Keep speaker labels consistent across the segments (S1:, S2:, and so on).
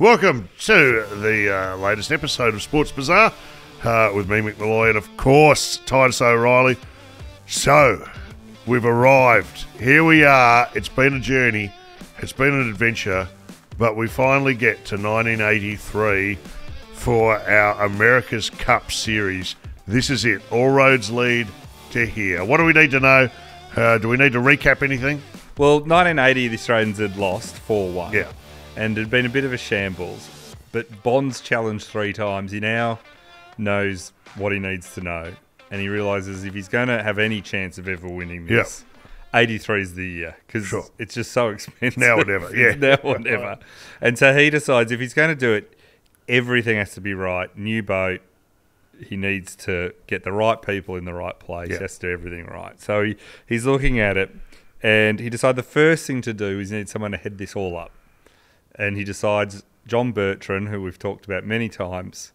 S1: Welcome to the uh, latest episode of Sports Bizarre uh, with me, Mick Molloy, and of course, Titus O'Reily. So, we've arrived. Here we are. It's been a journey, it's been an adventure, but we finally get to 1983 for our America's Cup Series. This is it. All roads lead to here. What do we need to know? Uh, do we need to recap anything?
S2: Well, 1980, the Australians had lost 4 1.
S1: Yeah.
S2: And it had been a bit of a shambles. But Bond's challenged three times. He now knows what he needs to know. And he realises if he's going to have any chance of ever winning this, 83 is the year. Because
S1: Sure.
S2: it's just so expensive.
S1: Now or never, yeah.
S2: now or never. And so he decides if he's going to do it, everything has to be right. New boat. He needs to get the right people in the right place.
S1: Yeah.
S2: He has to do everything right. So he, he's looking at it and he decided the first thing to do is need someone to head this all up. And he decides John Bertrand, who we've talked about many times,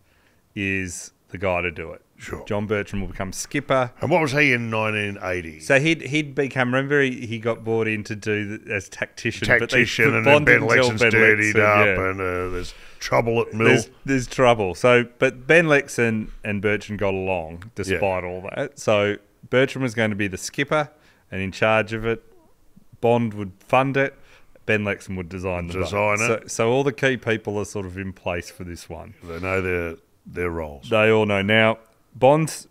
S2: is the guy to do it.
S1: Sure.
S2: John Bertrand will become skipper.
S1: And what was he in 1980?
S2: So he'd he'd become remember he, he got brought in to do the, as tactician,
S1: tactician,
S2: but they
S1: and then Ben Lexcen's
S2: Ben
S1: dirtied
S2: Lexcen,
S1: up,
S2: yeah.
S1: and uh, there's trouble at Mill.
S2: there's, there's trouble. So, but Ben Lexcen and Bertrand got along despite all that. So Bertrand was going to be the skipper and in charge of it. Bond would fund it. Ben Lexcen would design the boat.
S1: Design it.
S2: So, so all the key people are sort of in place for this one.
S1: They know their their roles.
S2: They all know now. Bonds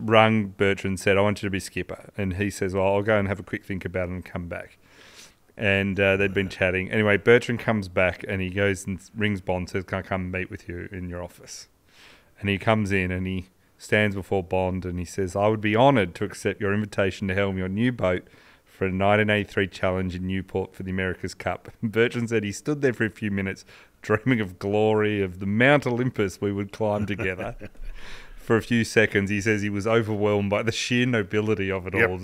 S2: rung Bertrand said, "I want you to be skipper," and he says, "Well, I'll go and have a quick think about it and come back." And uh, they'd been chatting. Anyway, Bertrand comes back and he goes and rings Bond, says, "Can I come meet with you in your office?" And he comes in and he stands before Bond and he says, "I would be honoured to accept your invitation to helm your new boat." For a 1983 challenge in Newport for the America's Cup. Bertrand said he stood there for a few minutes, dreaming of glory, of the Mount Olympus we would climb together. for a few seconds, he says he was overwhelmed by the sheer nobility of it
S1: Yep.
S2: all.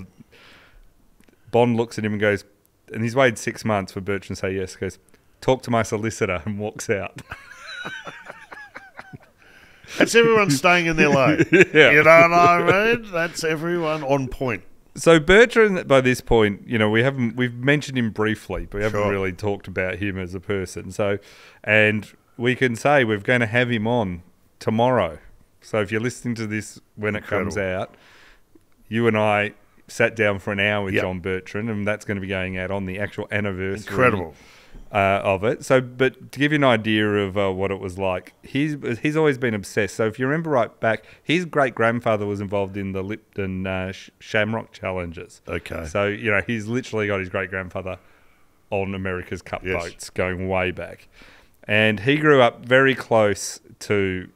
S2: Bond looks at him and goes, and he's waited six months for Bertrand to say yes. Goes, talk to my solicitor, and walks out.
S1: That's everyone staying in their lane.
S2: Yeah.
S1: You know what I mean? That's everyone on point.
S2: So Bertrand, by this point, you know, we haven't we've mentioned him briefly, but we haven't
S1: Sure.
S2: really talked about him as a person. So, and we can say we're going to have him on tomorrow. So if you're listening to this when it comes out, you and I sat down for an hour with
S1: Yep.
S2: John Bertrand, and that's going to be going out on the actual anniversary
S1: Incredible.
S2: Uh, of it. So, but to give you an idea of uh, what it was like, he's he's always been obsessed. So, if you remember right back, his great grandfather was involved in the Lipton uh, Sh- Shamrock Challenges.
S1: Okay.
S2: So, you know, he's literally got his great grandfather on America's Cup
S1: Yes.
S2: boats going way back, and he grew up very close to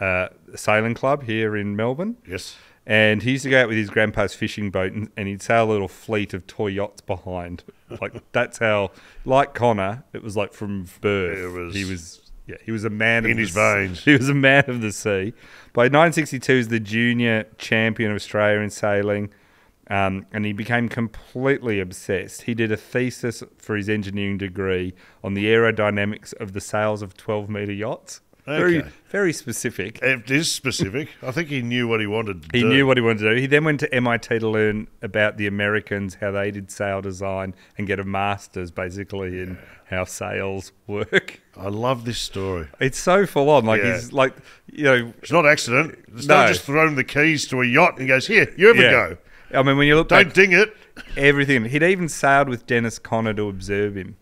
S2: uh, a sailing club here in Melbourne.
S1: Yes.
S2: And he used to go out with his grandpa's fishing boat and, and he'd sail a little fleet of toy yachts behind. Like that's how like Connor, it was like from birth.
S1: It was-
S2: he was yeah, he was a man of
S1: In
S2: the
S1: his
S2: s-
S1: veins.
S2: He was a man of the sea. By 1962 he was the junior champion of Australia in sailing. Um, and he became completely obsessed. He did a thesis for his engineering degree on the aerodynamics of the sails of 12 meter yachts. Very,
S1: Okay.
S2: very specific.
S1: It is specific. I think he knew what he wanted to
S2: He
S1: do.
S2: knew what he wanted to do. He then went to MIT to learn about the Americans, how they did sail design, and get a master's basically in how sails work.
S1: I love this story.
S2: It's so full on. Like
S1: Yeah.
S2: he's like, you know,
S1: It's not accident. It's
S2: No.
S1: not just throwing the keys to a yacht and he goes, Here, you ever
S2: yeah.
S1: go.
S2: I mean, when you look
S1: Don't
S2: back,
S1: ding it.
S2: everything. He'd even sailed with Dennis Conner to observe him.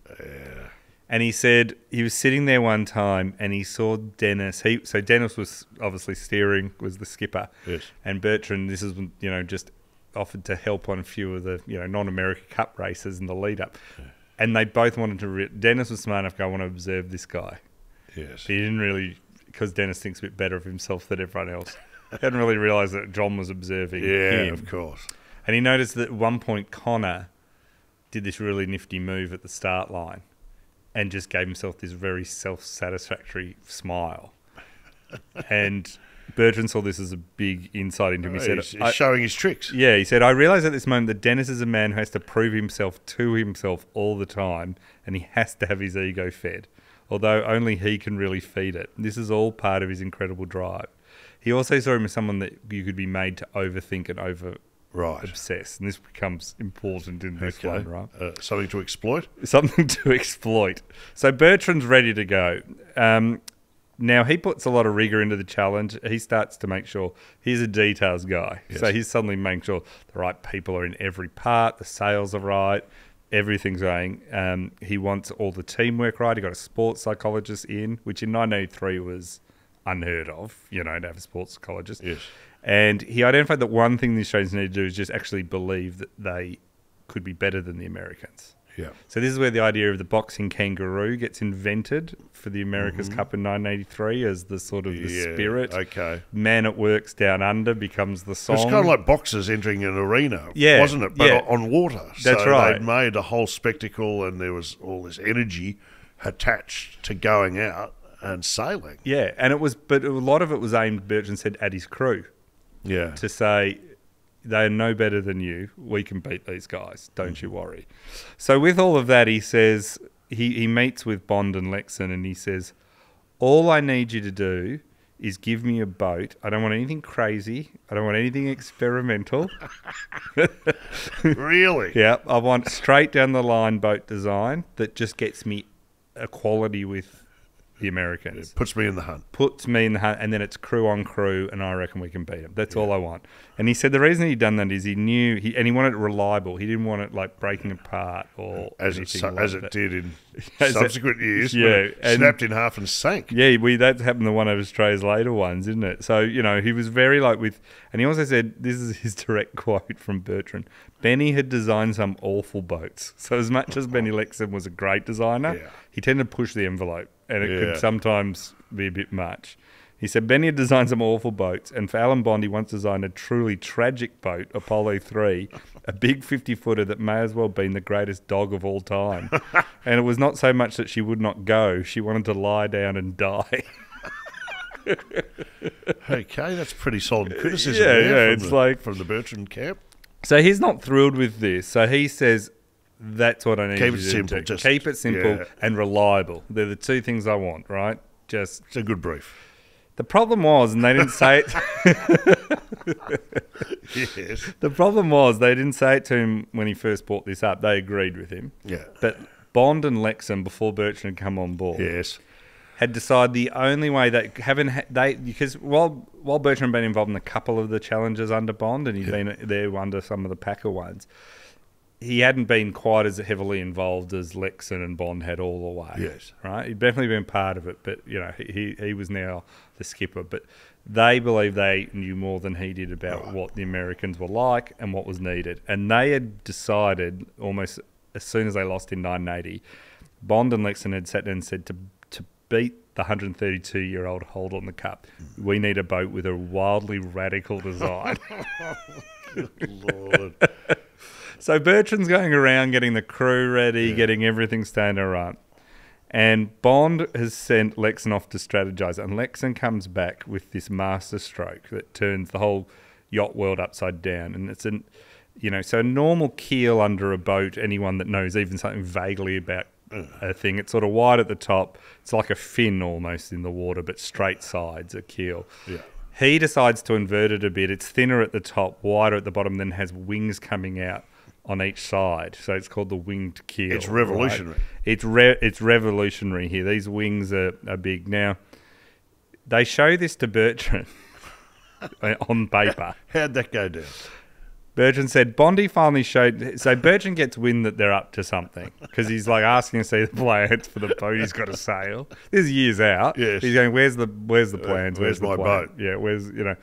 S2: And he said he was sitting there one time and he saw Dennis. He so Dennis was obviously steering, was the skipper.
S1: Yes.
S2: And Bertrand, this is you know just offered to help on a few of the you know non-America Cup races in the lead up. And they both wanted to. Re- Dennis was smart enough to go, I want to observe this guy.
S1: Yes.
S2: He didn't really because Dennis thinks a bit better of himself than everyone else. He hadn't really realised that John was observing
S1: Yeah,
S2: him.
S1: of course.
S2: And he noticed that at one point Conner did this really nifty move at the start line and just gave himself this very self satisfactory smile. and Bertrand saw this as a big insight into him. He uh, said,
S1: he's, he's showing his tricks.
S2: Yeah, he said, I realize at this moment that Dennis is a man who has to prove himself to himself all the time and he has to have his ego fed, although only he can really feed it. This is all part of his incredible drive. He also saw him as someone that you could be made to overthink and over
S1: Right.
S2: obsess, and this becomes important in this
S1: Okay.
S2: one, right?
S1: Uh, something to exploit.
S2: Something to exploit. So Bertrand's ready to go, Um, now he puts a lot of rigor into the challenge. He starts to make sure he's a details guy. So he's suddenly making sure the right people are in every part, the sails are right, everything's going. Um, he wants all the teamwork right. He got a sports psychologist in, which in 1983 was unheard of. You know, to have a sports psychologist.
S1: Yes.
S2: And he identified that one thing the Australians need to do is just actually believe that they could be better than the Americans.
S1: Yeah.
S2: So this is where the idea of the boxing kangaroo gets invented for the America's Cup in 1983 as the sort of the
S1: Mm-hmm. Yeah,
S2: spirit.
S1: Okay.
S2: Man at Works Down Under becomes the song.
S1: It's kind of like boxers entering an arena,
S2: Yeah,
S1: wasn't it? But
S2: yeah.
S1: on water.
S2: That's
S1: so
S2: right.
S1: They'd made a whole spectacle, and there was all this energy attached to going out and sailing.
S2: yeah, and it was, but a lot of it was aimed. Bertrand said at his crew
S1: Yeah.
S2: to say they are no better than you. We can beat these guys. Don't you mm-hmm. worry. So with all of that, he says he he meets with Bond and Lexcen, and he says, "All I need you to do." Is give me a boat. I don't want anything crazy. I don't want anything experimental.
S1: really?
S2: Yeah, I want straight down the line boat design that just gets me equality with the Americans.
S1: Puts me in the hunt.
S2: Puts me in the hunt, and then it's crew on crew, and I reckon we can beat them. That's all I want. And he said the reason he done that is he knew he and he wanted it reliable. He didn't want it like breaking apart or
S1: As it,
S2: like
S1: as it did in
S2: As it-
S1: subsequent years.
S2: yeah,
S1: it
S2: and-
S1: snapped in half and sank.
S2: Yeah, we that happened to one of Australia's later ones, isn't it? So you know he was very like with, and he also said this is his direct quote from Bertrand. Benny had designed some awful boats. So as much as Benny Lexcen was a great designer,
S1: Yeah.
S2: he tended to push the envelope, and it
S1: Yeah.
S2: could sometimes be a bit much. He said Benny had designed some awful boats, and for Alan Bond, he once designed a truly tragic boat, Apollo 3, a big 50 footer that may as well have been the greatest dog of all time. and it was not so much that she would not go, she wanted to lie down and die.
S1: Okay, that's pretty solid criticism.
S2: Yeah, yeah, it's
S1: the,
S2: like-
S1: from the Bertrand camp.
S2: So he's not thrilled with this. So he says, "That's what I need
S1: Keep it
S2: to
S1: simple,
S2: do.
S1: just-
S2: Keep it simple
S1: yeah.
S2: and reliable. They're the two things I want, right? Just
S1: It's a good brief.
S2: the problem was, and they didn't say it.
S1: Yes.
S2: the problem was they didn't say it to him when he first brought this up. They agreed with him,
S1: Yeah.
S2: but Bond and Lexcen, before Bertrand had come on board,
S1: Yes.
S2: had decided the only way that haven't ha- they because while while Bertrand had been involved in a couple of the challenges under Bond and he'd
S1: Yeah.
S2: been there under some of the Packer ones, he hadn't been quite as heavily involved as Lexcen and Bond had all the way.
S1: Yes.
S2: right. He'd definitely been part of it, but you know he he was now the skipper. But they believe they knew more than he did about
S1: Right.
S2: what the Americans were like and what was needed, and they had decided almost as soon as they lost in 1980. Bond and Lexcen had sat down and said to to beat the 132 year old hold on the cup, we need a boat with a wildly radical design.
S1: Oh, good Lord.
S2: So Bertrand's going around getting the crew ready,
S1: Yeah.
S2: getting everything to run. And Bond has sent Lexcen off to strategize, and Lexcen comes back with this master stroke that turns the whole yacht world upside down. And it's an, you know, so a normal keel under a boat. Anyone that knows even something vaguely about a thing, it's sort of wide at the top. It's like a fin almost in the water, but straight sides, a keel.
S1: Yeah.
S2: He decides to invert it a bit. It's thinner at the top, wider at the bottom, then has wings coming out on each side. So it's called the winged keel.
S1: It's
S2: right?
S1: revolutionary.
S2: It's re- it's revolutionary here. These wings are, are big. Now, they show this to Bertrand on paper.
S1: How'd that go down?
S2: Bertrand said Bondi finally showed. So Bertrand gets wind that they're up to something because he's like asking to see the plans for the boat he's got to sail. This is years out.
S1: Yes.
S2: He's going, "Where's the Where's the uh, plans?
S1: where's
S2: the
S1: my
S2: plan?
S1: boat?"
S2: Yeah, where's you know,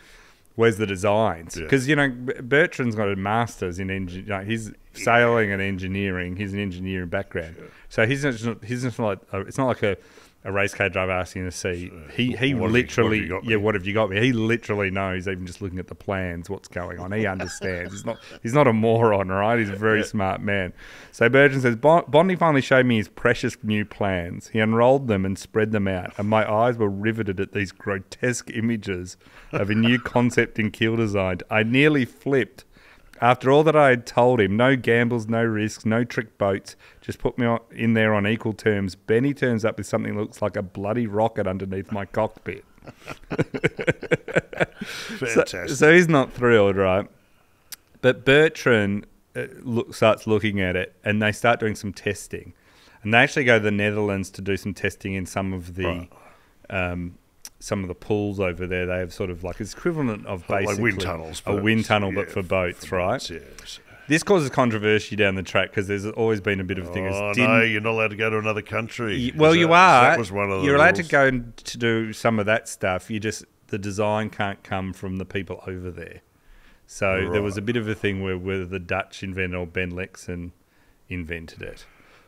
S2: where's the designs?
S1: Yeah.
S2: Because you know Bertrand's got a master's in engine. Like, he's sailing and engineering. He's an engineering background. So he's not. He's not like. A, it's not like a. A race car driver asking to see. He he
S1: What have you- what
S2: literally yeah. What have you got me? He literally knows, even just looking at the plans, what's going on. He understands. He's not he's not a moron, right? He's a very smart man. So Bertrand says, "Bon- Bondi finally showed me his precious new plans. He unrolled them and spread them out, and my eyes were riveted at these grotesque images of a new concept in keel design. I nearly flipped. After all that I had told him, no gambles, no risks, no trick boats, just put me on, in there on equal terms. Benny turns up with something that looks like a bloody rocket underneath my cockpit. So,
S1: Fantastic.
S2: so he's not thrilled, right? But Bertrand uh, look, starts looking at it, and they start doing some testing. and they actually go to the Netherlands to do some testing in some of the
S1: Right.
S2: um, some of the pools over there. They have sort of like it's equivalent of basically
S1: like wind tunnels.
S2: a wind tunnel, but
S1: yeah,
S2: for boats, right?
S1: boats, yes.
S2: This causes controversy down the track because there's always been a bit of a thing. as
S1: Oh no, you're not allowed to go to another country.
S2: Y- Well,
S1: Is
S2: you
S1: that-
S2: are.
S1: That was one of the
S2: You're allowed to go and to do some of that stuff. You just the design can't come from the people over there. So there was a bit of a thing where whether the Dutch invented or Ben Lexcen invented it.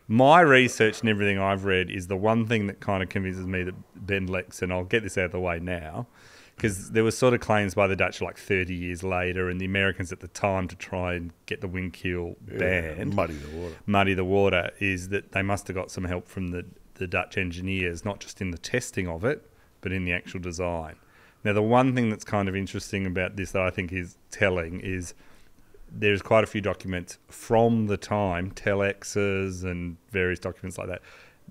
S2: My research and everything I've read is the one thing that kind of convinces me that Ben and I'll get this out of the way now, because there were sort of claims by the Dutch like 30 years later, and the Americans at the time to try and get the windkill
S1: keel
S2: banned
S1: muddy the water.
S2: muddy the water is that they must have got some help from the, the Dutch engineers, not just in the testing of it, but in the actual design. Now, the one thing that's kind of interesting about this that I think is telling is there's quite a few documents from the time, telexes and various documents like that,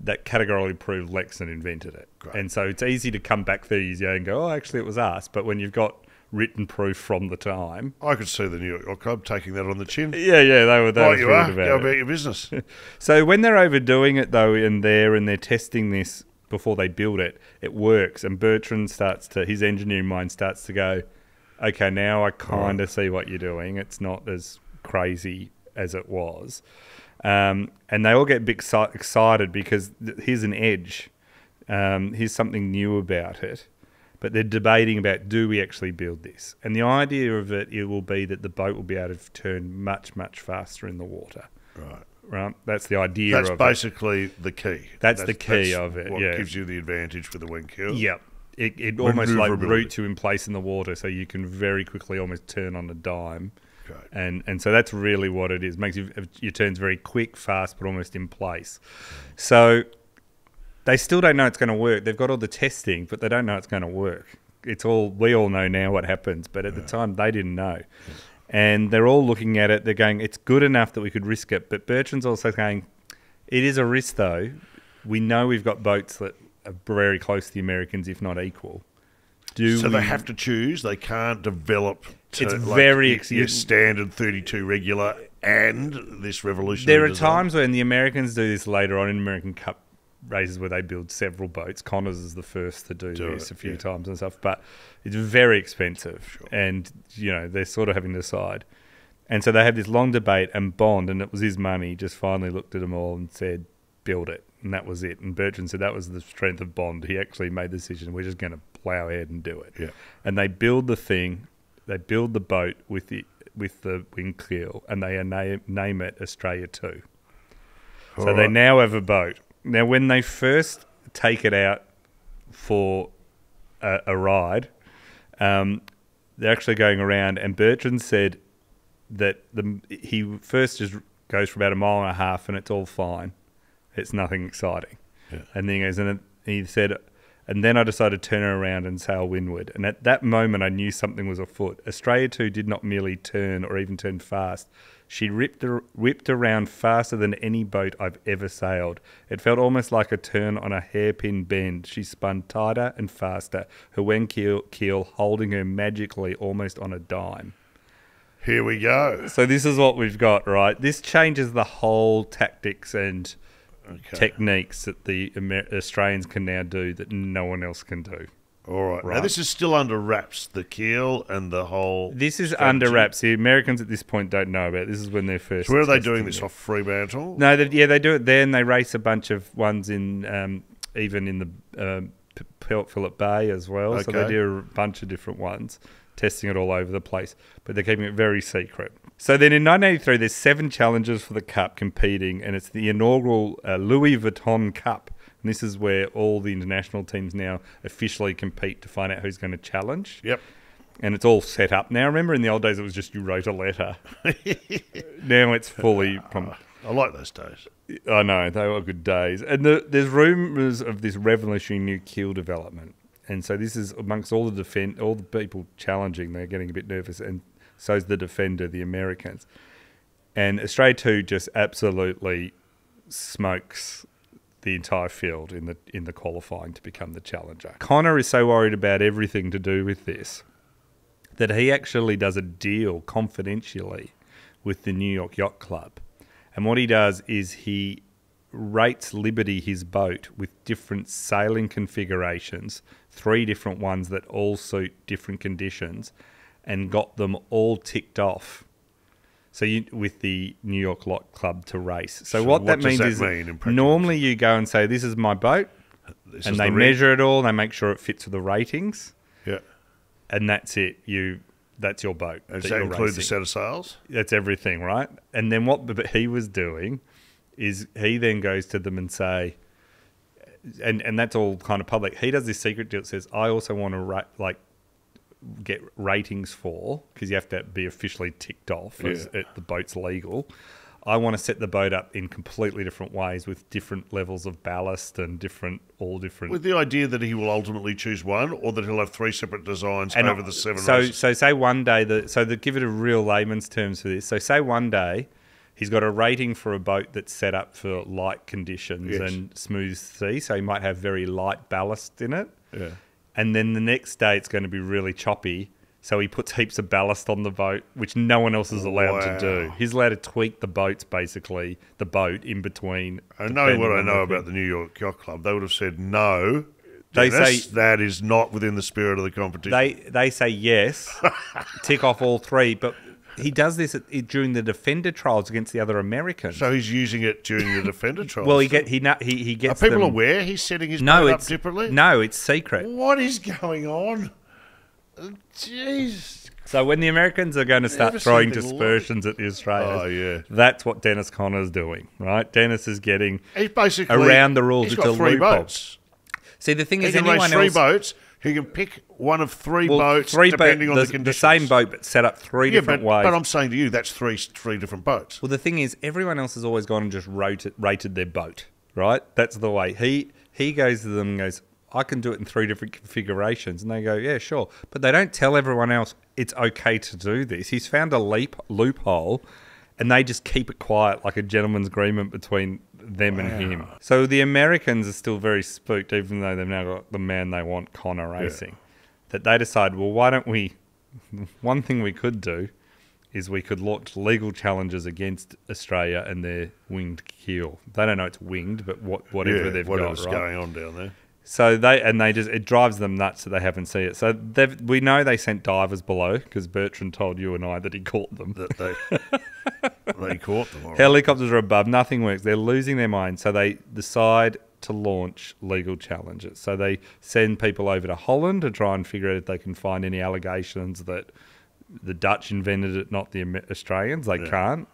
S2: that categorically prove Lexcen invented it.
S1: Great.
S2: And so it's easy to come back 30 years ago and go, oh, actually, it was us. But when you've got written proof from the time,
S1: I could see the New York oh, Club taking that on the chin.
S2: yeah, yeah, they were, they
S1: Right,
S2: were
S1: you are.
S2: about
S1: Go
S2: it.
S1: about your business.
S2: So when they're overdoing it though in there and they're testing this before they build it, it works. And Bertrand starts to his engineering mind starts to go, okay, now I kind of see what you're doing. It's not as crazy as it was. Um, and they all get a bit excited because th- here's an edge. Um, here's something new about it. But they're debating about do we actually build this? And the idea of it, it will be that the boat will be able to turn much, much faster in the water.
S1: right.
S2: Right? That's the idea
S1: That's
S2: of it.
S1: basically the key.
S2: That's the key of it,
S1: What
S2: yeah.
S1: gives you the advantage with the wing keel.
S2: Yep. It, it almost like roots you in place in the water, so you can very quickly almost turn on a dime, and and so that's really what it is. Makes you, your turns very quick, fast, but almost in place. So they still don't know it's going to work. They've got all the testing, but they don't know it's going to work. It's all we all know now what happens, but at the time they didn't know. And they're all looking at it. They're going, "It's good enough that we could risk it." But Bertrand's also saying, "It is a risk, though. We know we've got boats that very close to the Americans, if not equal. Do
S1: So
S2: we,
S1: they have to choose. They can't develop. To,
S2: It's
S1: like,
S2: very
S1: your,
S2: ex-
S1: your standard thirty-two regular and this revolution.
S2: There are
S1: design.
S2: times when the Americans do this later on in American Cup races where they build several boats. Conners is the first to do,
S1: Do
S2: this
S1: it,
S2: a few
S1: yeah.
S2: times and stuff, but it's very expensive, and you know they're sort of having to decide. And so they have this long debate, and Bond, and it was his money, just finally looked at them all and said, "Build it," and that was it. And Bertrand said that was the strength of Bond. He actually made the decision: we're just going to plow ahead and do it.
S1: Yeah.
S2: And they build the thing, they build the boat with the with the wing keel, and they name, name it Australia Two. So
S1: All
S2: they now have a boat. Now, when they first take it out for a, a ride, um, they're actually going around, and Bertrand said that the he first just goes for about a mile and a half, and it's all fine. It's nothing exciting.
S1: Yeah.
S2: And then he goes, and he said, and then I decided to turn her around and sail windward. And at that moment, I knew something was afoot. Australia 2 did not merely turn or even turn fast. She ripped, whipped around faster than any boat I've ever sailed. It felt almost like a turn on a hairpin bend. She spun tighter and faster, her wen keel, keel holding her magically almost on a dime.
S1: Here we go.
S2: So this is what we've got, right? This changes the whole tactics and
S1: Okay.
S2: techniques that the Amer- Australians can now do that no one else can do.
S1: All right. Now this is still under wraps. The keel and the whole.
S2: This is
S1: strategy.
S2: under wraps. The Americans at this point don't know about. it. This is when they're first.
S1: So where are they doing this
S2: it.
S1: off Fremantle?
S2: No, they, yeah, they do it there, and they race a bunch of ones in um, even in the um, Port Phillip Bay as well. So they do a bunch of different ones, testing it all over the place, but they're keeping it very secret. So then in 1983, there's seven challenges for the Cup competing, and it's the inaugural uh, Louis Vuitton Cup. And this is where all the international teams now officially compete to find out who's going to challenge.
S1: Yep.
S2: And it's all set up now. Remember in the old days, it was just you wrote a letter. now it's fully. Prom-
S1: I like those days.
S2: I know they were good days, and the, there's rumours of this revolutionary new keel development, and so this is amongst all the defend, all the people challenging. They're getting a bit nervous, and so's the defender, the Americans, and Australia two just absolutely smokes the entire field in the in the qualifying to become the challenger. Conner is so worried about everything to do with this that he actually does a deal confidentially with the New York Yacht Club. And what he does is he rates Liberty his boat with different sailing configurations, three different ones that all suit different conditions, and got them all ticked off. So you with the New York Yacht Club to race. So,
S1: So
S2: what,
S1: what
S2: that means
S1: that
S2: is
S1: mean
S2: normally you go and say, "This is my boat,"
S1: This
S2: and they
S1: the
S2: measure it all. They make sure it fits with the ratings,
S1: Yeah.
S2: and that's it. You that's your boat.
S1: Does
S2: that
S1: that include the set of sails?
S2: That's everything, right? And then what he was doing is he then goes to them and say, and and that's all kind of public. He does this secret deal that says, I also want to ra- like get ratings for because you have to be officially ticked off as it, the boat's legal. I want to set the boat up in completely different ways with different levels of ballast and different, all different.
S1: With the idea that he will ultimately choose one, or that he'll have three separate designs and uh, over the seven
S2: so,
S1: races.
S2: So say one day that so to give it a real layman's terms for this. So say one day he's got a rating for a boat that's set up for light conditions
S1: Yes.
S2: and smooth sea. So he might have very light ballast in it.
S1: Yeah.
S2: And then the next day it's going to be really choppy. So he puts heaps of ballast on the boat, which no one else is allowed to do.
S1: Wow.
S2: He's allowed to tweak the boats, basically, the boat in between.
S1: And knowing what I know
S2: the
S1: about the New York Yacht Club, they would have said no.
S2: They say-
S1: that is not within the spirit of the competition.
S2: They they say yes, tick off all three, but he does this at, during the defender trials against the other Americans.
S1: so he's using it during the defender trials.
S2: well, he get he he he
S1: Are people
S2: them-
S1: aware he's setting his
S2: No,
S1: up
S2: it's
S1: differently?
S2: no, it's secret.
S1: What is going on? Jeez.
S2: So when the Americans are going to start throwing dispersions at the Australians,
S1: Oh, yeah.
S2: that's what Dennis Conner's doing, right? Dennis is getting.
S1: He's basically
S2: Around the rules,
S1: He's got three
S2: loophole.
S1: boats.
S2: See, the thing
S1: He
S2: is,
S1: can race three
S2: else,
S1: boats. He can pick one of three
S2: well,
S1: boats
S2: three bo-
S1: depending on
S2: the,
S1: the
S2: the same boat, but set up three
S1: Yeah,
S2: different
S1: but,
S2: ways.
S1: but I'm saying to you, that's three three different boats.
S2: Well, the thing is, everyone else has always gone and just rated, rated their boat, right? That's the way. He he goes to them and goes, I can do it in three different configurations. And they go, yeah, sure. But they don't tell everyone else it's okay to do this. He's found a leap, loophole and they just keep it quiet like a gentleman's agreement between them and him. So the Americans are still very spooked, even though they've now got the man they want, Conner Racing. That they decide, well, why don't we? One thing we could do is we could launch legal challenges against Australia and their winged keel. They don't know it's winged, but what, whatever
S1: yeah,
S2: they've
S1: whatever's
S2: got, right?
S1: going on down there.
S2: So they and they just it drives them nuts that they haven't seen it. So we know they sent divers below because Bertrand told you and I that he caught them.
S1: That they they caught them. right.
S2: Helicopters are above, nothing works. They're losing their mind. So they decide to launch legal challenges. So they send people over to Holland to try and figure out if they can find any allegations that the Dutch invented it, not the Australians. They
S1: Yeah.
S2: can't.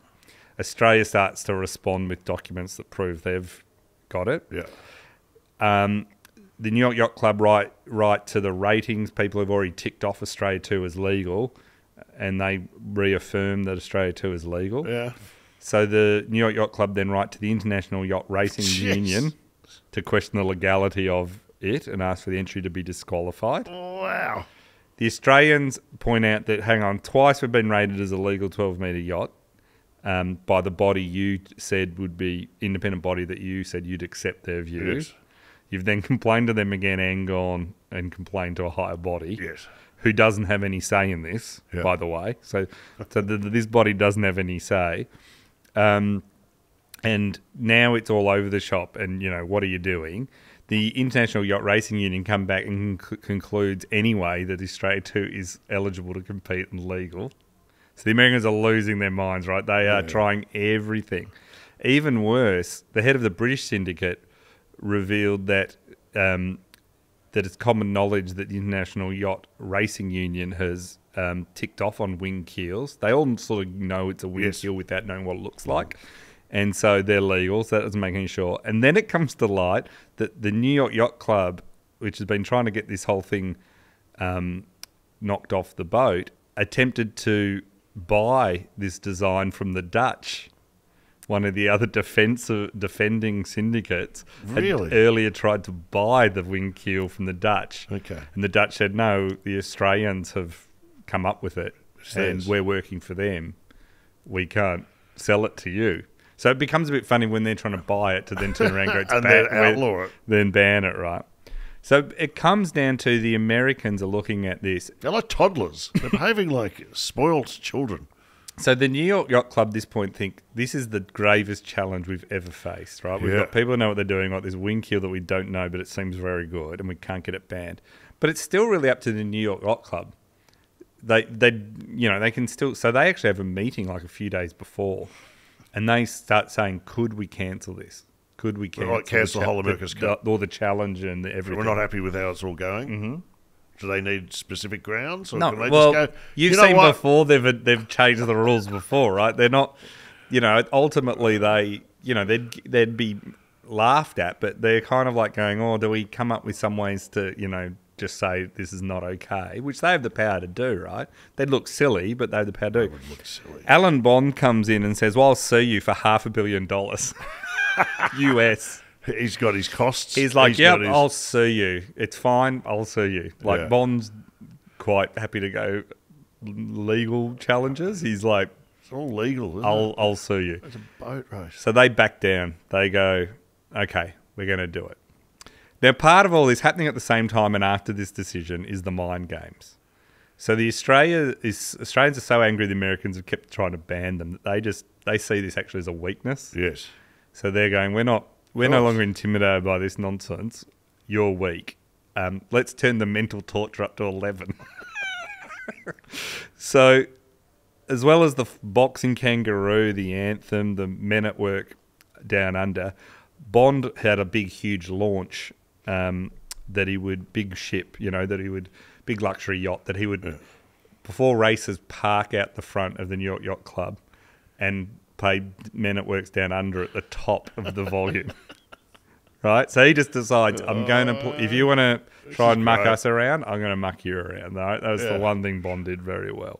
S2: Australia starts to respond with documents that prove they've got it.
S1: Yeah.
S2: Um, the New York Yacht Club write write to the ratings. People have already ticked off Australia two as legal, and they reaffirm that Australia two is legal.
S1: Yeah.
S2: So the New York Yacht Club then write to the International Yacht Racing
S1: Jeez.
S2: Union to question the legality of it and ask for the entry to be disqualified.
S1: Wow.
S2: The Australians point out that, hang on, twice we've been rated as a legal 12 metre yacht um, by the body you said would be independent body that you said you'd accept their view.
S1: Yes.
S2: You've then complained to them again and gone and complained to a higher body
S1: Yes.
S2: who doesn't have any say in this,
S1: Yeah.
S2: by the way. So, so the, this body doesn't have any say. Um, and now it's all over the shop. And you know what are you doing? The International Yacht Racing Union come back and conc- concludes anyway that Australia Two is eligible to compete and legal. So the Americans are losing their minds, right? They are
S1: Yeah.
S2: trying everything. Even worse, the head of the British syndicate revealed that um, that it's common knowledge that the International Yacht Racing Union has um, ticked off on wing keels. They all sort of know it's a wing
S1: Yes.
S2: keel without knowing what it looks like. And so they're legal, so that's any sure. And then it comes to light that the New York Yacht Club, which has been trying to get this whole thing um, knocked off the boat, attempted to buy this design from the Dutch. One of the other defensive defending syndicates had
S1: Really?
S2: earlier tried to buy the wing keel from the Dutch,
S1: Okay.
S2: and the Dutch said no. The Australians have come up with it, and we're working for them. We can't sell it to you. So it becomes a bit funny when they're trying to buy it to then turn around and go, it's
S1: And
S2: bad-
S1: then outlaw it.
S2: then ban it, right? So it comes down to the Americans are looking at this.
S1: They're like toddlers. They're behaving like spoiled children.
S2: So the New York Yacht Club, this point, think this is the gravest challenge we've ever faced. Right? We've
S1: Yeah.
S2: got people who know what they're doing, like this wing keel that we don't know, but it seems very good, and we can't get it banned. But it's still really up to the New York Yacht Club. They, they, you know, they can still. So they actually have a meeting like a few days before, and they start saying, "Could we cancel this? Could we cancel,
S1: like cancel the whole America's
S2: the, or the challenge and the everything?"
S1: We're not happy with how it's all going. Mm-hmm. Do they need specific grounds? Or
S2: No,
S1: can they
S2: well,
S1: just go,
S2: you've
S1: you know
S2: seen
S1: what?
S2: before they've they've changed the rules before, right? They're not, you know, ultimately they, you know, they'd they'd be laughed at, but they're kind of like going, oh, do we come up with some ways to, you know, just say this is not okay, which they have the power to do, right? They'd look silly, but they have the power to do.
S1: Look silly.
S2: Alan Bond comes in and says, well, I'll sue you for half a billion dollars, US.
S1: He's got his costs.
S2: He's like,
S1: He's
S2: yep,
S1: his-
S2: I'll sue you. It's fine. I'll sue you. Like
S1: Yeah.
S2: Bond's quite happy to go legal challenges. He's like,
S1: It's all legal. Isn't
S2: I'll
S1: it?
S2: I'll sue you.
S1: It's a boat race.
S2: So they back down. They go, okay, we're going to do it. Now, part of all this happening at the same time and after this decision is the mind games. So the Australia is Australians are so angry the Americans have kept trying to ban them that they just they see this actually as a weakness.
S1: Yes.
S2: So they're going, we're not, we're no longer intimidated by this nonsense. You're weak. Um, let's turn the mental torture up to 11. so, as well as the boxing kangaroo, the anthem, the men at work down under, Bond had a big, huge launch um, that he would, big ship, you know, that he would, big luxury yacht that he would, before races, park out the front of the New York Yacht Club and play Men at Works Down Under at the top of the volume. right? So he just decides, I'm going to put, if you want to try and muck
S1: great.
S2: us around, I'm going to muck you around. Right? That was
S1: Yeah.
S2: the one thing Bond did very well.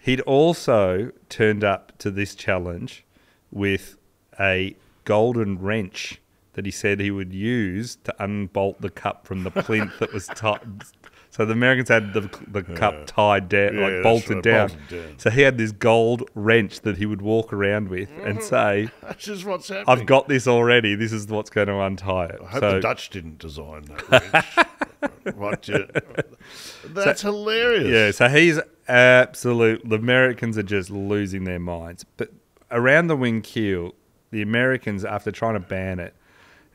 S2: He'd also turned up to this challenge with a golden wrench that he said he would use to unbolt the cup from the plinth that was tied. So the Americans had the, the cup tied down,
S1: Yeah,
S2: like bolted
S1: right,
S2: down.
S1: bolted down.
S2: So he had this gold wrench that he would walk around with and
S1: Mm-hmm.
S2: say,
S1: That's just what's happening.
S2: I've got this already. This is what's going to untie it.
S1: I hope
S2: so
S1: the Dutch didn't design that wrench. what you, that's hilarious.
S2: Yeah, so he's absolute. The Americans are just losing their minds. But around the wing keel, the Americans, after trying to ban it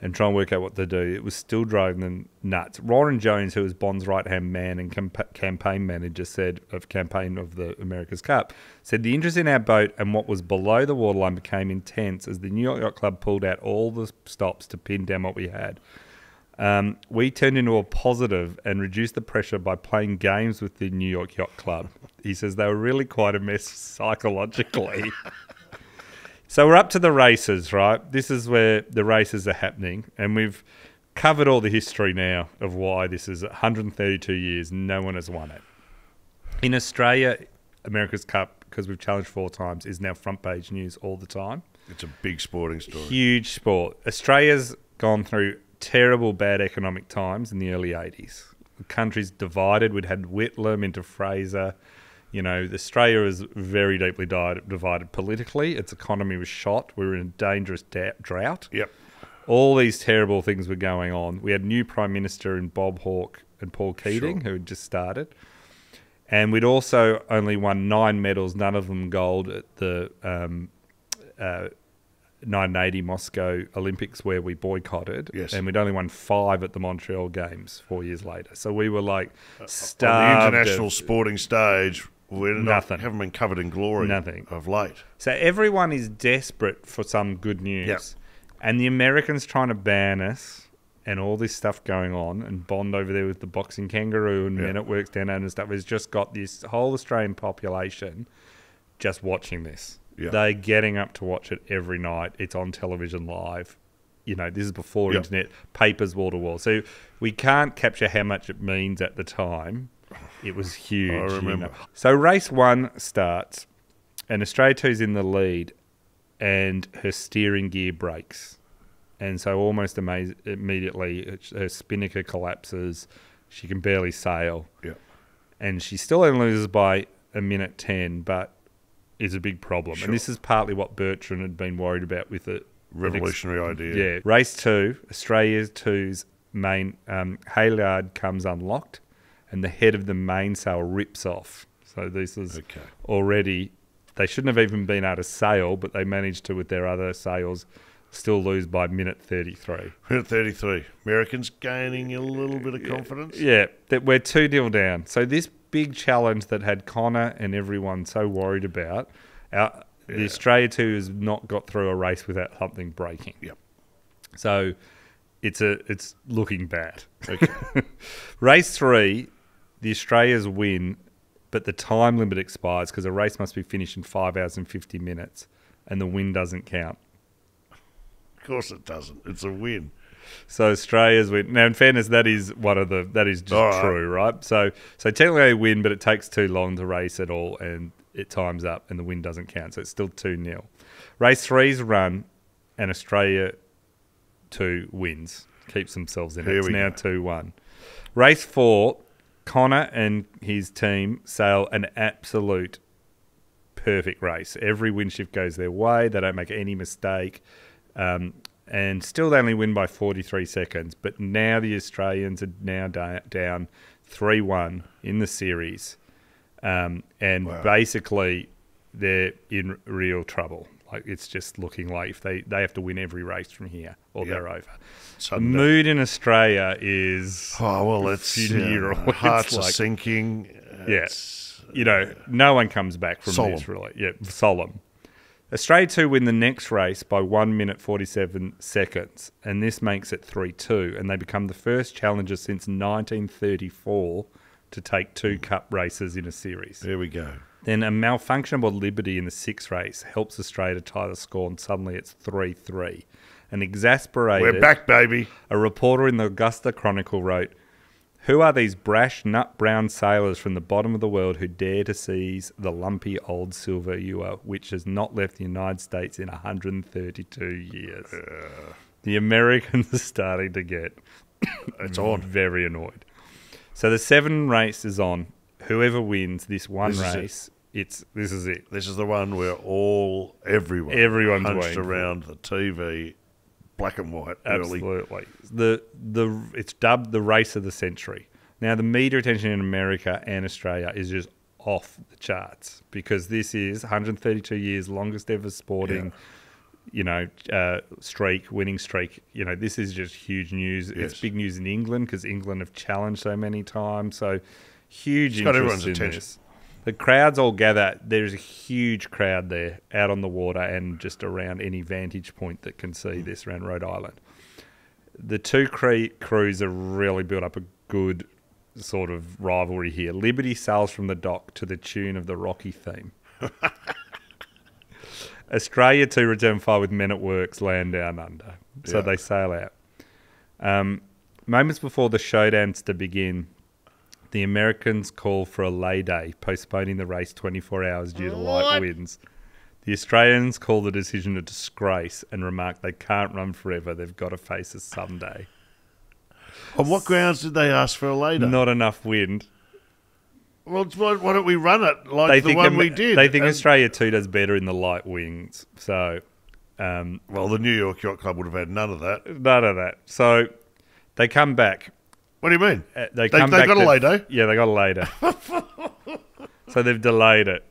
S2: and try and work out what to do, it was still driving them nuts. Warren Jones, who was Bond's right hand man and camp- campaign manager, said of campaign of the America's Cup, said the interest in our boat and what was below the waterline became intense as the New York Yacht Club pulled out all the stops to pin down what we had. Um, we turned into a positive and reduced the pressure by playing games with the New York Yacht Club. He says they were really quite a mess psychologically. so we're up to the races, right? This is where the races are happening, and we've covered all the history now of why this is 132 years. No one has won it. In Australia, America's Cup, because we've challenged four times, is now front page news all the time
S1: It's a big sporting story.
S2: huge sport. Australia's gone through terrible, bad economic times in the early 80s. The country's divided. We'd had Whitlam into Fraser. You know, Australia is very deeply di- divided politically. Its economy was shot. We were in a dangerous da- drought.
S1: Yep.
S2: All these terrible things were going on. We had new Prime Minister in Bob Hawke and Paul Keating, who had just started. And we'd also only won nine medals, none of them gold, at the um, uh, 1980 Moscow Olympics where we boycotted.
S1: Yes.
S2: And we'd only won five at the Montreal Games four years later. So we were like starved
S1: On
S2: starved.
S1: the
S2: of-
S1: international sporting stage, we
S2: Nothing.
S1: Nothing. haven't been covered in glory
S2: Nothing.
S1: of late.
S2: So everyone is desperate for some good news.
S1: Yep.
S2: And the Americans trying to ban us and all this stuff going on and Bond over there with the boxing kangaroo and
S1: Yeah.
S2: Men at Works down under and stuff has just got this whole Australian population just watching this.
S1: Yeah.
S2: They're getting up to watch it every night. It's on television live. You know, this is before
S1: Yep.
S2: internet, papers wall to wall. So we can't capture how much it means at the time. It was huge. you
S1: remember.
S2: know. So race one starts, and Australia two's in the lead, and her steering gear breaks, and so almost amaz- immediately her spinnaker collapses. She can barely sail,
S1: Yeah.
S2: and she still only loses by a minute ten, but is a big problem.
S1: Sure.
S2: And this is partly what Bertrand had been worried about with it.
S1: Revolutionary idea.
S2: Yeah. Race two, Australia two's main um, halyard comes unlocked, and the head of the mainsail rips off. So this is
S1: Okay.
S2: already they shouldn't have even been able to sail, but they managed to, with their other sails, still lose by minute 33.
S1: Minute 33. Americans gaining a little bit of confidence.
S2: Yeah, that we're 2 0 down. So, this big challenge that had Conner and everyone so worried about, our, the Australia 2 has not got through a race without something breaking.
S1: Yep.
S2: So, it's a it's looking bad.
S1: Okay.
S2: Race three, the Australians win, but the time limit expires because a race must be finished in five hours and 50 minutes, and the win doesn't count.
S1: of course it doesn't. It's a win.
S2: So Australia's win. Now, in fairness, that is one of the that is just
S1: right.
S2: true, right? So, so technically they win, but it takes too long to race at all, and it times up, and the win doesn't count. So it's still two 0 Race three's run, and Australia two wins, keeps themselves in it. It's now
S1: go.
S2: two one. Race four, Conner and his team sail an absolute perfect race. Every wind shift goes their way. They don't make any mistake. Um, and still they only win by 43 seconds. But now the Australians are now da- down 3 1 in the series. Um, and
S1: Wow.
S2: basically, they're in real trouble. Like it's just looking like if they, they have to win every race from here or
S1: Yep.
S2: they're over. The mood in Australia is
S1: Oh, well, it's
S2: funeral.
S1: Uh, yeah,
S2: It's
S1: hearts are
S2: like-
S1: sinking.
S2: Yeah. You know, uh, no one comes back from
S1: Solemn.
S2: this really. Yeah, solemn. Australia 2 win the next race by 1 minute 47 seconds, and this makes it 3 2, and they become the first challengers since 1934 to take two hmm. cup races in a series.
S1: There we go.
S2: Then a malfunction Liberty in the sixth race helps Australia to tie the score, and suddenly it's 3 3. An exasperated,
S1: We're back, baby.
S2: a reporter in the Augusta Chronicle wrote, Who are these brash, nut brown sailors from the bottom of the world who dare to seize the lumpy old silver ewer, which has not left the United States in 132 years? Uh. The Americans are starting to get
S1: It's on.
S2: very annoyed. So the seven race is on. Whoever wins this one
S1: This is it.
S2: race, it's this is it.
S1: This is the one where all everyone
S2: Everyone's
S1: hunched
S2: waiting for it.
S1: around the TV, black and white, early.
S2: Absolutely. The the it's dubbed the race of the century. Now the media attention in America and Australia is just off the charts because this is 132 years longest ever sporting, you know, uh, streak, winning streak. You know, this is just huge news.
S1: Yes.
S2: It's big news in England because England have challenged so many times. So huge
S1: It's got everyone's
S2: in
S1: attention.
S2: this. The crowds all gather. There's a huge crowd there out on the water and just around any vantage point that can see this around Rhode Island. The two cre- crews have really built up a good sort of rivalry here. Liberty sails from the dock to the tune of the Rocky theme. Australia to return fire with men at works land down under. So
S1: Yeah.
S2: they sail out. Um, moments before the showdowns to begin, the Americans call for a lay day, postponing the race 24 hours due to light winds. The Australians call the decision a disgrace and remark they can't run forever. They've got to face a Sunday.
S1: On what grounds did they ask for a lay day?
S2: Not enough wind.
S1: Well, why, why don't we run it like
S2: They
S1: the
S2: think
S1: one
S2: Am-
S1: we did?
S2: They think
S1: And-
S2: Australia too does better in the light wings. So um,
S1: Well, the New York Yacht Club would have had none of that.
S2: none of that. So they come back.
S1: What do you mean?
S2: Uh, they
S1: They-
S2: come
S1: they
S2: back
S1: got a
S2: to-
S1: lay day?
S2: Yeah, they got a later. so they've delayed it.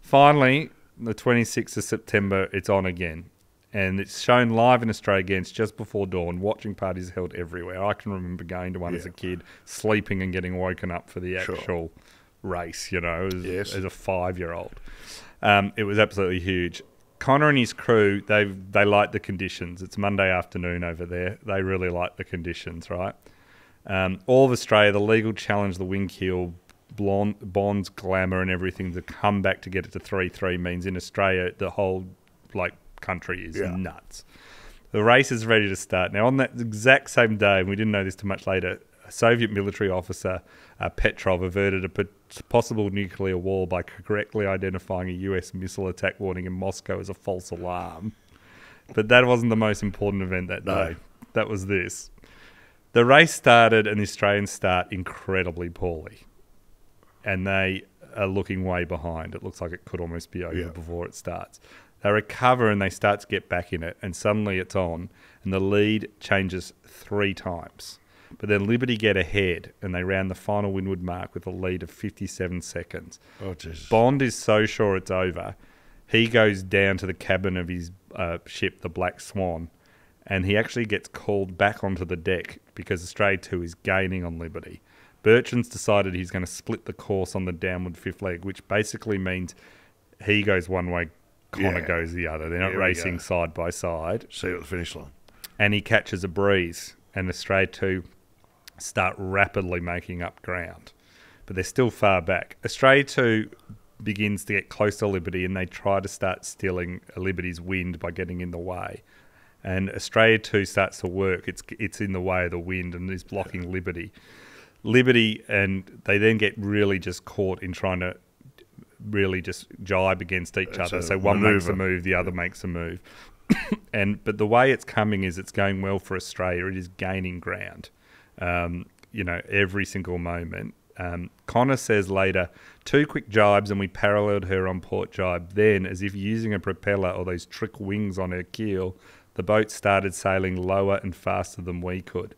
S2: Finally, the 26th of September, it's on again. And it's shown live in Australia again. It's just before dawn. Watching parties held everywhere. I can remember going to one as a kid, sleeping and getting woken up for the
S1: Sure.
S2: actual race, you know, as,
S1: Yes.
S2: as a five year old. Um, it was absolutely huge. Conner and his crew, they they like the conditions. It's Monday afternoon over there. They really like the conditions, right? Um, all of Australia, the legal challenge, the wing keel, blonde, bonds, glamour, and everything to come back to get it to three three means in Australia the whole like country is
S1: Yeah.
S2: nuts. The race is ready to start now. On that exact same day, and we didn't know this too much later, a Soviet military officer uh, Petrov averted a possible nuclear war by correctly identifying a U.S. missile attack warning in Moscow as a false alarm. But that wasn't the most important event that
S1: No.
S2: day. That was this. The race started, and the Australians start incredibly poorly, and they are looking way behind. It looks like it could almost be over
S1: Yeah.
S2: before it starts. They recover and they start to get back in it, and suddenly it's on, and the lead changes three times. But then Liberty get ahead, and they round the final windward mark with a lead of 57 seconds.
S1: Oh, Jesus.
S2: Bond is so sure it's over He goes down to the cabin of his uh, ship, the Black Swan, and he actually gets called back onto the deck because Australia 2 is gaining on Liberty. Bertrand's decided he's going to split the course on the downward fifth leg, which basically means he goes one way, Conner
S1: Yeah.
S2: goes the other. They're not
S1: Here
S2: racing side by side.
S1: See you at the finish line.
S2: And he catches a breeze, and Australia 2 start rapidly making up ground. But they're still far back. Australia 2 begins to get close to Liberty, and they try to start stealing Liberty's wind by getting in the way. And Australia 2 starts to work. It's, it's in the way of the wind and is blocking Liberty. Liberty, and they then get really just caught in trying to really just jibe against each other. So one makes a move, the other makes a move. and but the way it's coming is it's going well for Australia. It is gaining ground. Um, you know, every single moment. Um, Conner says later, two quick jibes and we paralleled her on port jibe. Then, as if using a propeller or those trick wings on her keel, the boat started sailing lower and faster than we could.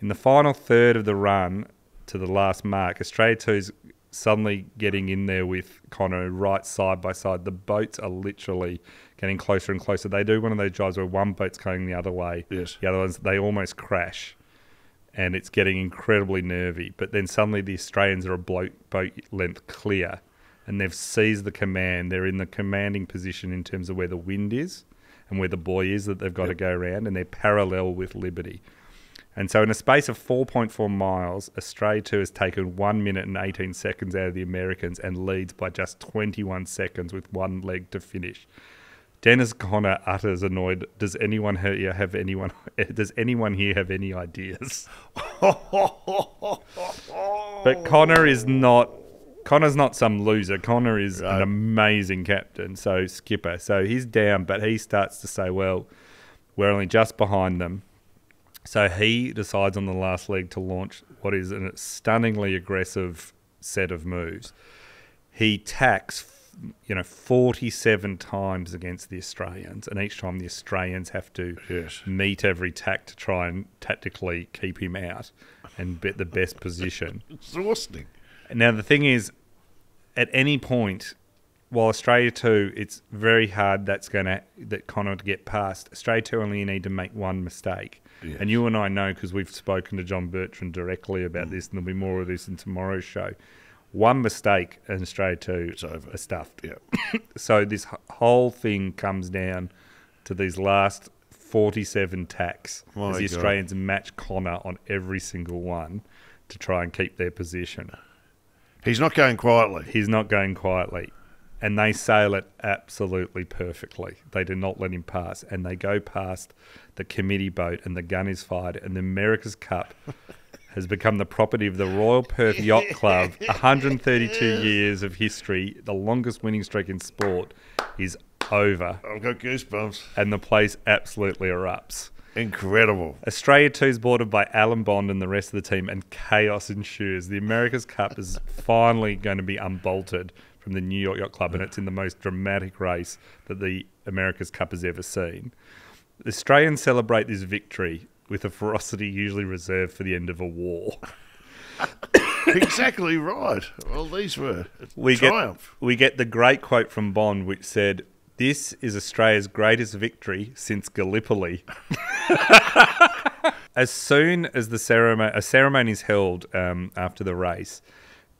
S2: In the final third of the run to the last mark, Australia 2's suddenly getting in there with Conner right side by side. The boats are literally getting closer and closer. They do one of those jobs where one boat's going the other way.
S1: Yes.
S2: The other ones, they almost crash. And it's getting incredibly nervy. But then suddenly the Australians are a boat, boat length clear and they've seized the command. They're in the commanding position in terms of where the wind is and where the buoy is that they've got to go around, and they're parallel with Liberty. And so, in a space of 4.4 miles, Australia 2 has taken 1 minute and 18 seconds out of the Americans and leads by just 21 seconds with one leg to finish. Dennis Conner utters annoyed. Does anyone here have anyone? Does anyone here have any ideas? But Conner is not. Conner's not some loser. Conner is
S1: Right.
S2: an amazing captain. So skipper. So he's down, but he starts to say, "Well, we're only just behind them." So he decides on the last leg to launch what is a stunningly aggressive set of moves. He tacks, you know, 47 times against the Australians, and each time the Australians have to
S1: Yes.
S2: meet every tack to try and tactically keep him out and get the best position.
S1: Exhausting.
S2: Now the thing is, at any point, while Australia two, it's very hard. That's going to that Conner to get past. Australia two only need to make one mistake,
S1: Yes.
S2: and you and I know because we've spoken to John Bertrand directly about mm. this, and there'll be more of this in tomorrow's show. One mistake, and Australia two
S1: It's over.
S2: are stuffed.
S1: Yeah.
S2: So this whole thing comes down to these last 47 tacks as the
S1: God.
S2: Australians match Conner on every single one to try and keep their position.
S1: He's not going quietly.
S2: He's not going quietly. And they sail it absolutely perfectly. They do not let him pass. And they go past the committee boat, and the gun is fired. And the America's Cup has become the property of the Royal Perth Yacht Club. 132 years of history, the longest winning streak in sport, is over.
S1: I've got goosebumps.
S2: And the place absolutely erupts.
S1: Incredible.
S2: Australia 2 is boarded by Alan Bond and the rest of the team, and chaos ensues. The America's Cup is finally going to be unbolted from the New York Yacht Club, and it's in the most dramatic race that the America's Cup has ever seen. The Australians celebrate this victory with a ferocity usually reserved for the end of a war.
S1: exactly right. Well, these were
S2: We
S1: triumph.
S2: get we get the great quote from Bond, which said, "This is Australia's greatest victory since Gallipoli." as soon as the ceremony, a ceremony is held um, after the race,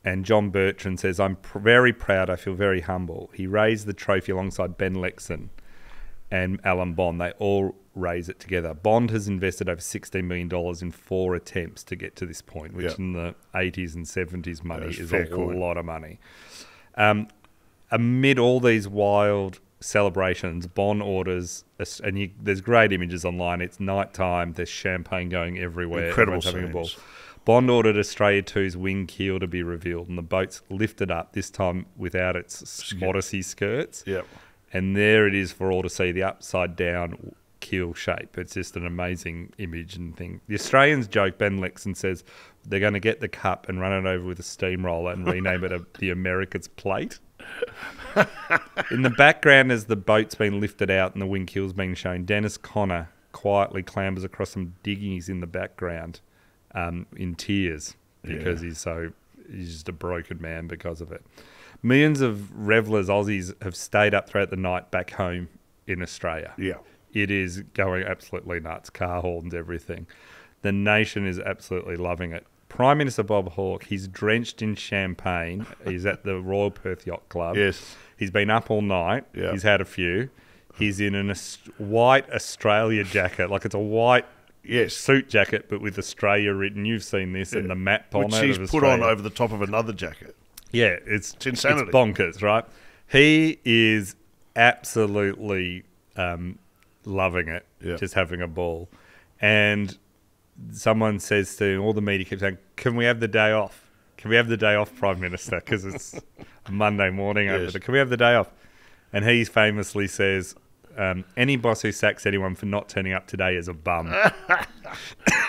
S2: and John Bertrand says, "I'm pr- very proud. I feel very humble." He raised the trophy alongside Ben Lexcen and Alan Bond. They all raise it together. Bond has invested over $16 million in four attempts to get to this point, which
S1: Yeah.
S2: in the 80s and 70s money is a
S1: coin.
S2: lot of money. Um, amid all these wild celebrations, Bond orders, and you, there's great images online. It's nighttime, there's champagne going everywhere.
S1: Incredible
S2: having a ball.
S1: scenes.
S2: Bond ordered Australia 2's wing keel to be revealed, and the boat's lifted up, this time without its modesty skirts
S1: Yep.
S2: and there it is for all to see the upside down keel shape. It's just an amazing image and thing. The Australians joke, Ben Lexcen says they're going to get the cup and run it over with a steamroller and rename it a, the America's plate. In the background, as the boat's been lifted out and the wing keel's being shown, Dennis Conner quietly clambers across some diggings in the background um, in tears because he's so he's just a broken man because of it. Millions of revelers, Aussies, have stayed up throughout the night back home in Australia.
S1: Yeah.
S2: It is going absolutely nuts. Car horns, everything. The nation is absolutely loving it. Prime Minister Bob Hawke, he's drenched in champagne. He's at the Royal Perth Yacht Club.
S1: Yes.
S2: He's been up all night.
S1: Yeah.
S2: He's had a few. He's in an white Australia jacket, like it's a white
S1: Yes.
S2: suit jacket, but with Australia written. You've seen this and the map on
S1: Which
S2: it.
S1: he's
S2: of
S1: put on over the top of another jacket.
S2: Yeah, it's
S1: It's insanity.
S2: It's bonkers, right? He is absolutely um, loving it,
S1: Yeah.
S2: just having a ball. And someone says to all the media keeps saying, "Can we have the day off? Can we have the day off, Prime Minister? Because it's a Monday morning over
S1: Yes.
S2: there. Can we have the day off?" And he famously says. Um, any boss who sacks anyone for not turning up today is a bum.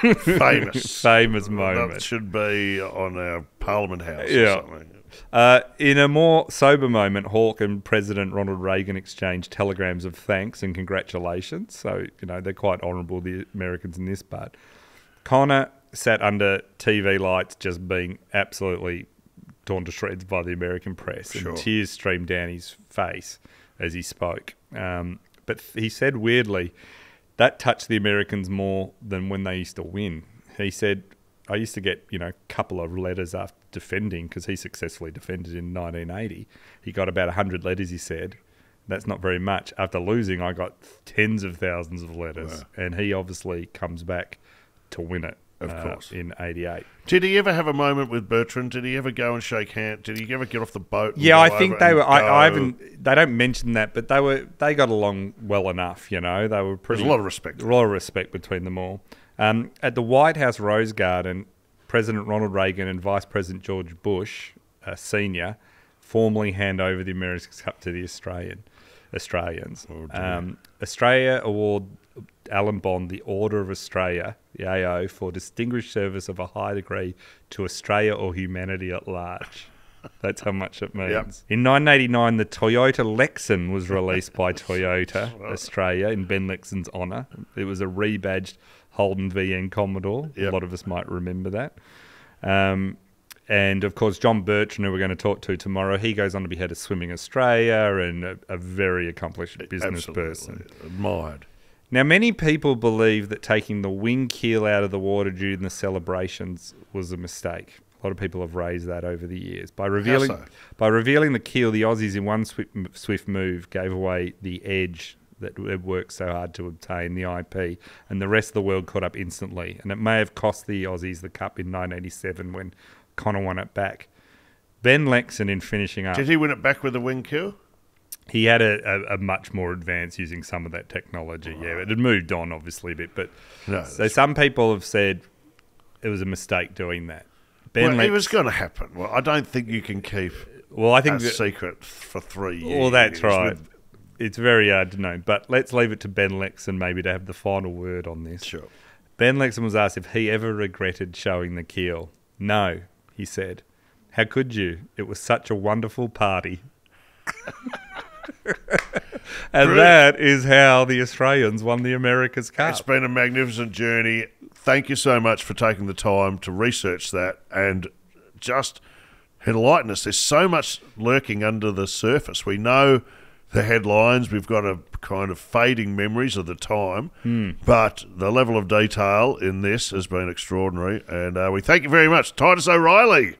S1: Famous.
S2: Famous
S1: That
S2: moment.
S1: should be on our Parliament House
S2: Yeah.
S1: or something.
S2: Uh, in a more sober moment, Hawke and President Ronald Reagan exchanged telegrams of thanks and congratulations. So, you know, they're quite honourable, the Americans in this part. Conner sat under TV lights just being absolutely torn to shreds by the American press,
S1: Sure.
S2: and tears streamed down his face as he spoke. Um, but he said weirdly, that touched the Americans more than when they used to win. He said, I used to get, you know, a couple of letters after defending because he successfully defended in 1980. He got about 100 letters, he said. That's not very much. After losing, I got tens of thousands of letters. And he obviously comes back to win it.
S1: Of
S2: uh,
S1: course.
S2: In 88.
S1: Did he ever have a moment with Bertrand? Did he ever go and shake hands? Did he ever get off the boat? and
S2: Yeah, I think they were. I, I haven't. They don't mention that, but they were. They got along well enough. You know, they were pretty.
S1: There's a lot of respect.
S2: A lot of respect between them all. Um, at the White House Rose Garden, President Ronald Reagan and Vice President George Bush, uh, Senior, formally hand over the America's Cup to the Australian Australians.
S1: Oh,
S2: um, Australia award Alan Bond the Order of Australia, the AO, for distinguished service of a high degree to Australia or humanity at large. That's how much it means.
S1: Yep.
S2: In 1989, the Toyota Lexcen was released by Toyota Australia in Ben Lexcen's honour. It was a rebadged Holden VN Commodore.
S1: Yep.
S2: A lot of us might remember that. Um, and of course, John Bertrand, who we're going to talk to tomorrow, he goes on to be head of Swimming Australia and a, a very accomplished business
S1: Absolutely.
S2: person.
S1: Admired.
S2: Now, many people believe that taking the wing keel out of the water during the celebrations was a mistake. A lot of people have raised that over the years. By revealing,
S1: so?
S2: by revealing the keel, the Aussies in one swift, swift move gave away the edge that had worked so hard to obtain, the IP, and the rest of the world caught up instantly. And it may have cost the Aussies the cup in 1987 when Conner won it back. Ben Lexcen, in finishing up,
S1: Did he win it back with a wing keel?
S2: He had a, a, a much more advanced using some of that technology. Yeah, it had moved on obviously a bit, but
S1: No.
S2: so some people have said it was a mistake doing that. Ben
S1: well,
S2: Lex,
S1: it was going to happen. Well, I don't think you can keep
S2: well, I think that,
S1: secret for three years.
S2: well that's right.
S1: with-
S2: It's very hard to know, but let's leave it to Ben Lexcen maybe to have the final word on this.
S1: Sure.
S2: Ben Lexcen was asked if he ever regretted showing the keel. No, he said. How could you? It was such a wonderful party. and
S1: Brilliant.
S2: that is how the Australians won the America's Cup.
S1: It's been a magnificent journey. Thank you so much for taking the time to research that and just enlighten us. There's so much lurking under the surface. We know the headlines, we've got a kind of fading memories of the time,
S2: Hmm.
S1: but the level of detail in this has been extraordinary. And uh, we thank you very much, Titus O'Reily.